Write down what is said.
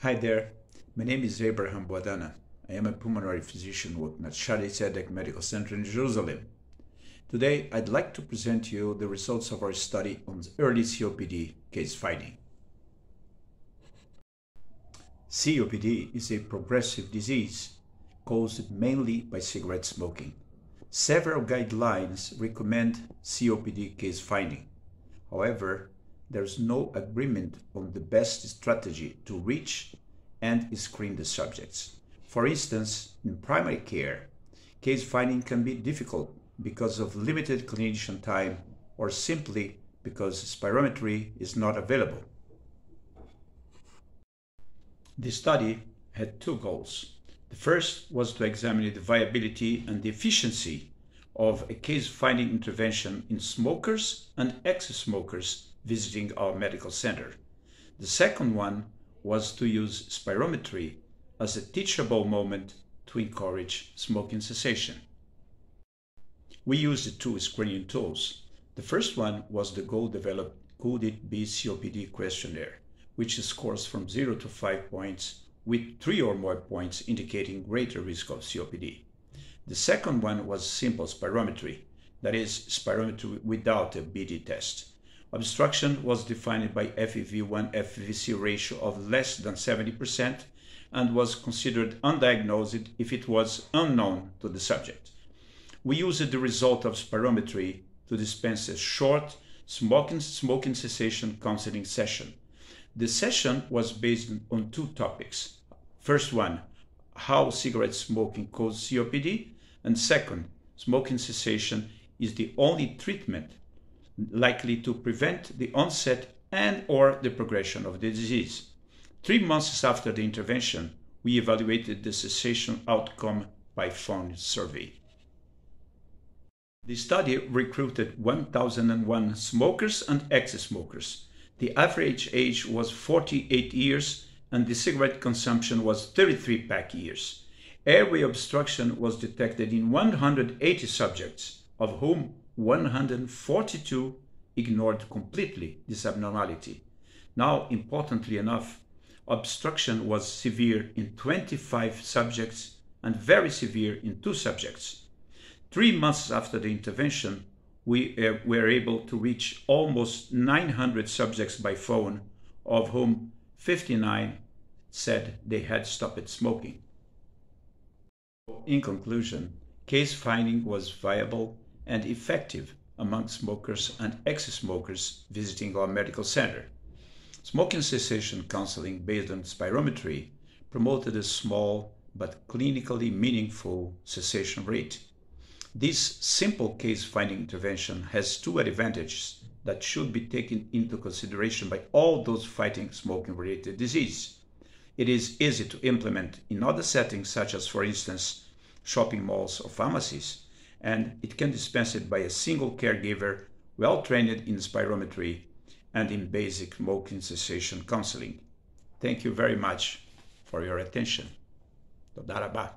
Hi there, my name is Abraham Bohadana. I am a pulmonary physician working at Shaare Zedek Medical Center in Jerusalem. Today, I'd like to present you the results of our study on early COPD case finding. COPD is a progressive disease caused mainly by cigarette smoking. Several guidelines recommend COPD case finding. However, there's no agreement on the best strategy to reach and screen the subjects. For instance, in primary care, case finding can be difficult because of limited clinician time or simply because spirometry is not available. The study had two goals. The first was to examine the viability and the efficiency of a case finding intervention in smokers and ex smokers visiting our medical center. The second one was to use spirometry as a teachable moment to encourage smoking cessation. We used two screening tools. The first one was the GOLD-developed Could It Be COPD questionnaire, which scores from 0 to 5 points with 3 or more points indicating greater risk of COPD. The second one was simple spirometry, that is, spirometry without a BD test. Obstruction was defined by FEV1 FVC ratio of less than 70% and was considered undiagnosed if it was unknown to the subject we used the result of spirometry to dispense a short smoking, smoking cessation counseling session. The session was based on two topics. First one, how cigarette smoking causes COPD, and second, smoking cessation is the only treatment likely to prevent the onset and or the progression of the disease. Three months after the intervention, we evaluated the cessation outcome by phone survey. The study recruited 1,001 smokers and ex-smokers. The average age was 48 years and the cigarette consumption was 33 pack years. Airway obstruction was detected in 180 subjects, of whom 142 ignored completely this abnormality. Now, importantly enough, obstruction was severe in 25 subjects and very severe in two subjects. Three months after the intervention, we uh, were able to reach almost 900 subjects by phone, of whom 59 said they had stopped smoking. In conclusion, case finding was viable and effective among smokers and ex-smokers visiting our medical center. Smoking cessation counseling based on spirometry promoted a small but clinically meaningful cessation rate. This simple case finding intervention has two advantages that should be taken into consideration by all those fighting smoking related disease. It is easy to implement in other settings such as for instance shopping malls or pharmacies and it can dispense it by a single caregiver well trained in spirometry and in basic smoking cessation counseling. Thank you very much for your attention. Toda